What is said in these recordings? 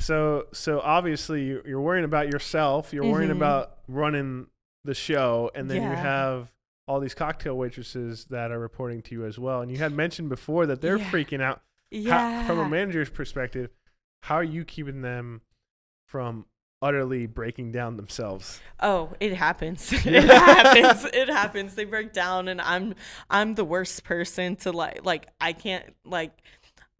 So so obviously you- you're worrying about yourself. You're worrying Mhm. about running the show, and then you have all these cocktail waitresses that are reporting to you as well. And you had mentioned before that they're Yeah. freaking out. How- Yeah. from a manager's perspective, how are you keeping them from utterly breaking down themselves? Oh, it happens. Yeah. it happens. It happens. They break down and I'm I'm the worst person to like like I can't like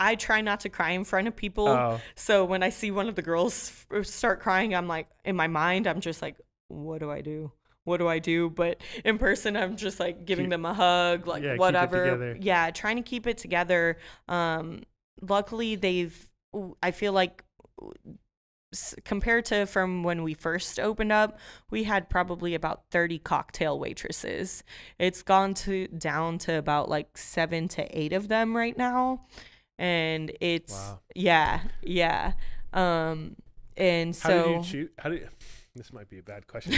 I try not to cry in front of people. Oh. So when I see one of the girls start crying, I'm like in my mind I'm just like what do I do? What do I do? But in person I'm just like giving Keep- them a hug, like Yeah, whatever. Yeah, trying to keep it together. Um luckily they've I feel like compared to from when we first opened up, we had probably about 30 cocktail waitresses. It's gone to down to about like 7 to 8 of them right now. And it's Wow. yeah, yeah. Um and so How did you choose? How did this might be a bad question,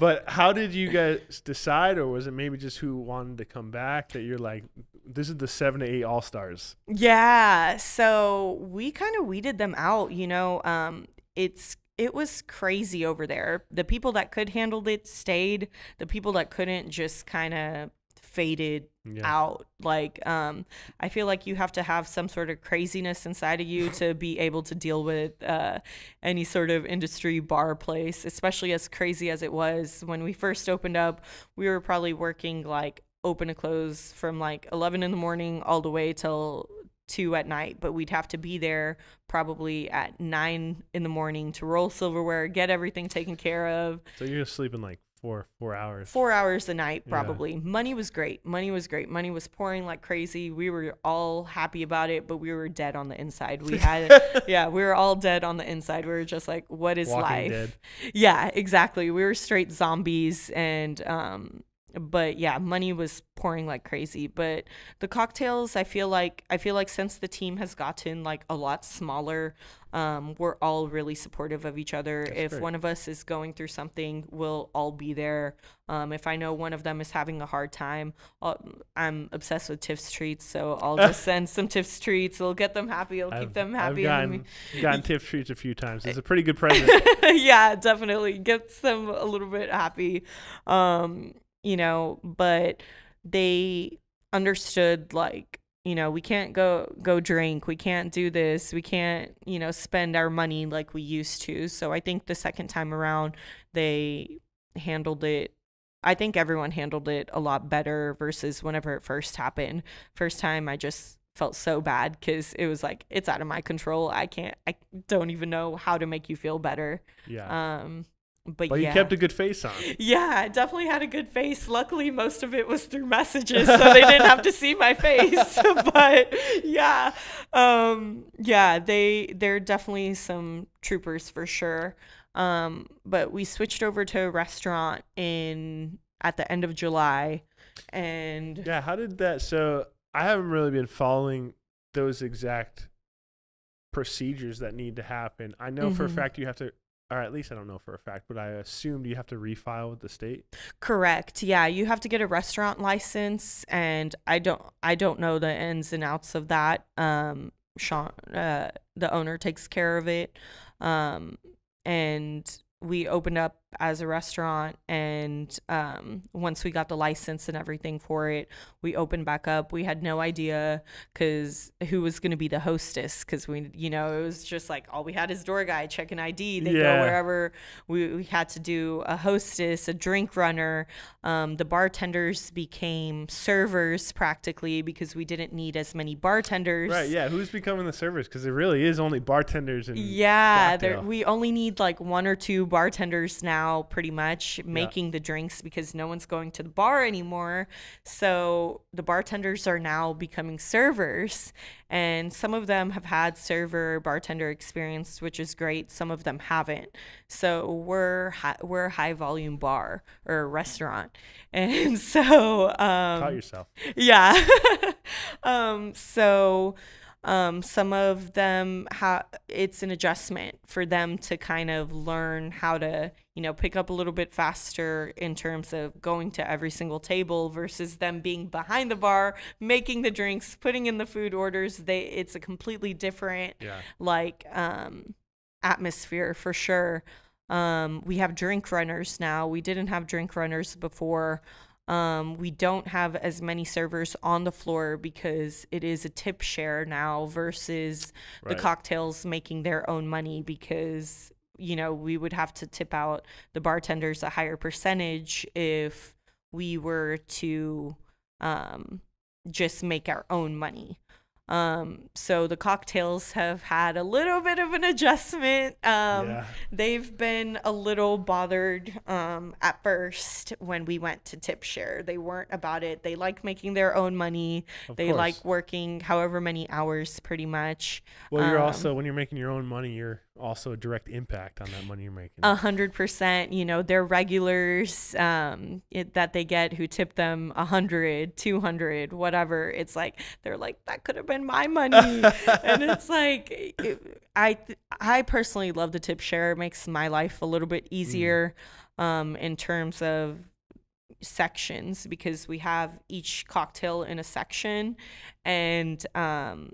but how did you guys decide, or was it maybe just who wanted to come back that you're like, this is the seven to eight all stars? Yeah, so we kind of weeded them out, you know. Um it's it was crazy over there. The people that could handle it stayed. The people that couldn't just kind of faded Yeah. out. Like um I feel like you have to have some sort of craziness inside of you to be able to deal with uh any sort of industry bar place, especially as crazy as it was when we first opened up. We were probably working like open to close from like 11 in the morning all the way till 2 at night, but we'd have to be there probably at 9 in the morning to roll silverware, get everything taken care of. So you're sleeping like four four hours. Four hours a night, Yeah. probably. Money was great. Money was great. Money was pouring like crazy. We were all happy about it, but we were dead on the inside. We had, yeah, we were all dead on the inside. We were just like, what is Walking life? Dead. Yeah, exactly. We were straight zombies and um but yeah, money was pouring like crazy. But the cocktails, I feel like I feel like since the team has gotten like a lot smaller, um, we're all really supportive of each other. That's if great. one of us is going through something, we'll all be there. Um, if I know one of them is having a hard time, I'll, I'm obsessed with Tiff's treats, so I'll just send some Tiff's treats. It'll get them happy. It'll keep I've- them happy. I've gotten, gotten tip treats a few times. It's a pretty good present. yeah, definitely gets them a little bit happy. Um, you know, but they understood like, you know, we can't go go drink, we can't do this, we can't, you know, spend our money like we used to. So I think the second time around they handled it I think everyone handled it a lot better versus whenever it first happened. First time I just felt so bad cuz it was like it's out of my control. I can't I don't even know how to make you feel better. Yeah. Um but, but yeah. you kept a good face on. Yeah, I definitely had a good face. Luckily, most of it was through messages, so they didn't have to see my face. but yeah, um, yeah, they they're definitely some troopers for sure. Um, but we switched over to a restaurant in at the end of July, and Yeah, how did that? So I haven't really been following those exact procedures that need to happen. I know for a Mhm. fact you have to, or at least I don't know for a fact, but I assumed you have to refile with the state. Correct. Yeah, you have to get a restaurant license, and I don't I don't know the ins and outs of that. Um, Sean, uh, the owner takes care of it. Um, and we opened up as a restaurant, and um, once we got the license and everything for it, we opened back up. We had no idea because who was going to be the hostess because we, you know, it was just like all we had is door guy check an ID. They Yeah. go wherever we, we had to do a hostess, a drink runner. Um, the bartenders became servers practically because we didn't need as many bartenders. Right? Yeah. Who's becoming the servers? Because it really is only bartenders and Yeah, there, we only need like one or two bartenders now, pretty much making the drinks because no one's going to the bar anymore. So the bartenders are now becoming servers, and some of them have had server bartender experience, which is great. Some of them haven't. So we're hi- we're a high volume bar or restaurant, and so um, Taught yourself. yeah. um, so um, some of them ha- it's an adjustment for them to kind of learn how to, you know, pick up a little bit faster in terms of going to every single table versus them being behind the bar, making the drinks, putting in the food orders. They it's a completely different Yeah. like um atmosphere for sure. Um, we have drink runners now. We didn't have drink runners before. Um, we don't have as many servers on the floor because it is a tip share now versus Right. the cocktails making their own money because you know we would have to tip out the bartenders a higher percentage if we were to um, just make our own money. Um, so the cocktails have had a little bit of an adjustment. Um, yeah. They've been a little bothered um, at first when we went to tip share. They weren't about it. They like making their own money. Of they course. like working however many hours, pretty much. Well, you're um, also when you're making your own money, you're also a direct impact on that money you're making. A hundred percent. You know, they're regulars um, it, that they get who tip them a hundred, two hundred, whatever. It's like they're like that could have been my money, and it's like it, I I personally love the tip share. It makes my life a little bit easier um, in terms of sections because we have each cocktail in a section and um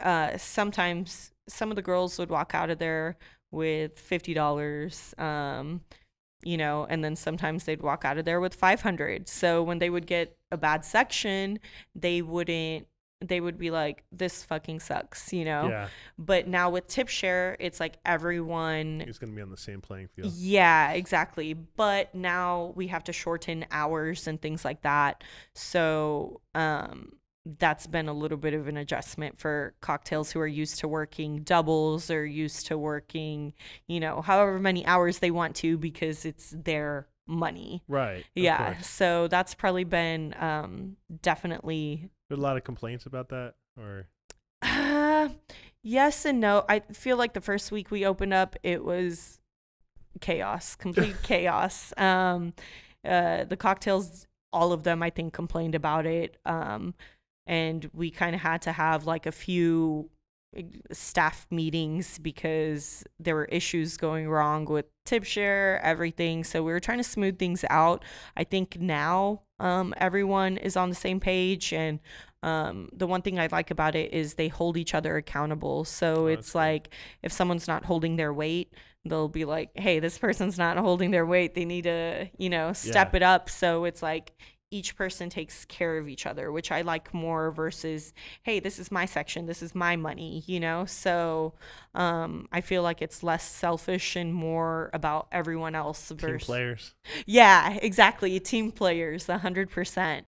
uh sometimes some of the girls would walk out of there with fifty dollars um you know and then sometimes they'd walk out of there with 500 so when they would get a bad section they wouldn't they would be like this fucking sucks you know yeah, but now with tip share it's like everyone it's gonna be on the same playing field. yeah, exactly. But now we have to shorten hours and things like that. So, um, that's been a little bit of an adjustment for cocktails who are used to working doubles or used to working, you know, however many hours they want to because it's their money. Right. yeah. So that's probably been um, definitely There a lot of complaints about that, or uh, yes and no. I feel like the first week we opened up, it was chaos, complete chaos. Um, uh, the cocktails, all of them, I think, complained about it. Um, and we kind of had to have like a few uh, staff meetings because there were issues going wrong with tip share everything so we were trying to smooth things out i think now um, everyone is on the same page and um, the one thing I like about it is they hold each other accountable. So Oh, it's like if someone's not holding their weight, they'll be like, "Hey, this person's not holding their weight. They need to, you know, step Yeah. it up." So it's like each person takes care of each other, which I like more versus, "Hey, this is my section. This is my money," you know? So um, I feel like it's less selfish and more about everyone else team players. yeah, exactly. Team players, a hundred percent.